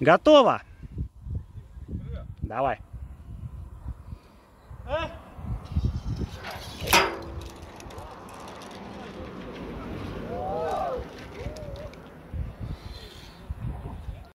Готово? Давай.